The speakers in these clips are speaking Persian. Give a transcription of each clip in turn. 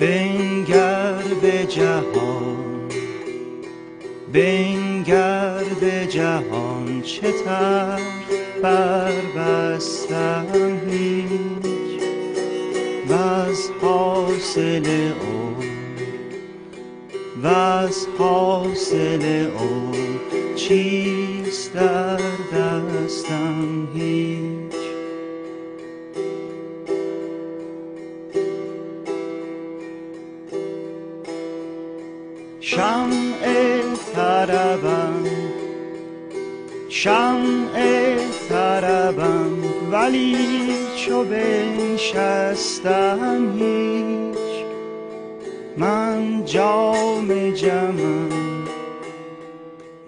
بنگر به جهان بنگر به جهان چه طرف بربستم هیچ؟ و از حاصل او و از حاصل او چیست در دستم هیچ؟ طربم شمع طربم ولی چو بنشستم هیچ. من جام جمم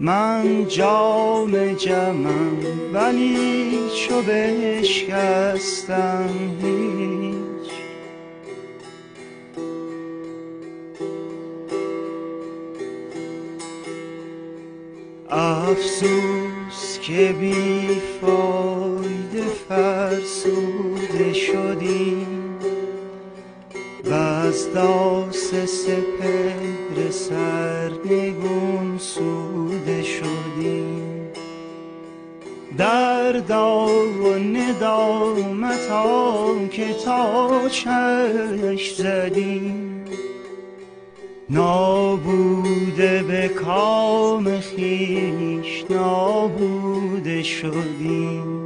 من جام جمم ولی چو بشکستم هیچ. افسوس که بی فایده فرسوده شدیم و از داس سپهر سرنگون سوده شدیم. دردا و ندامتا که تا چشم زدیم. نابوده به کام خیش نابوده شدیم.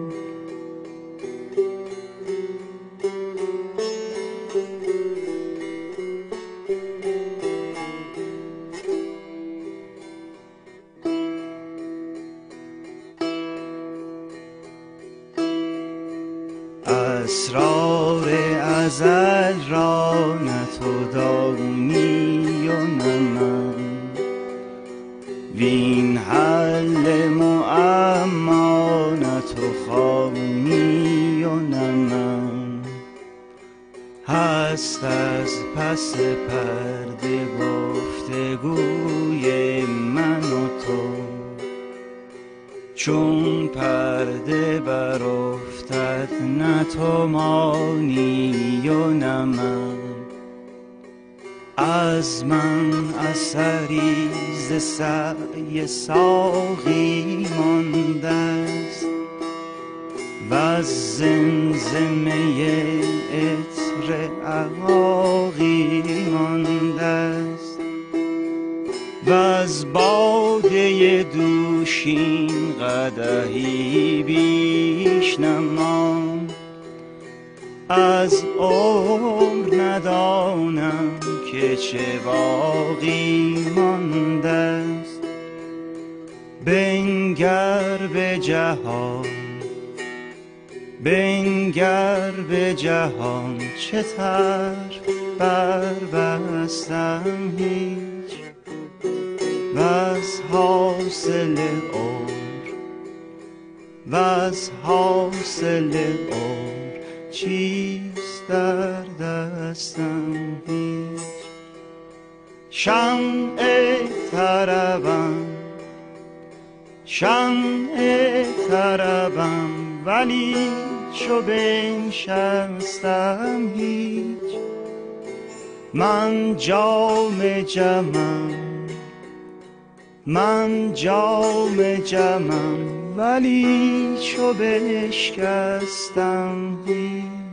اسرار ازل را نه تو دانی هست از پس پرده گفتگوی من و تو. چون پرده برافتد نه تو مانی و نه من. از من اثری ز سعی ساقی مانده است وز زمزمه عقاقی مانده است. وز باده دوشین قدحی بیش نماند. از عمر ندانم که چه باقی مانده است. بنگر به جهان بنگر به جهان چه طرف بربستم هیچ. و از حاصل عمر و از حاصل عمر چیست در دستم هیچ. شمع طربم شمع طربم ولی چو بنشستم هیچ. من جام جمم من جام جمم ولی چو بشکستم هیچ.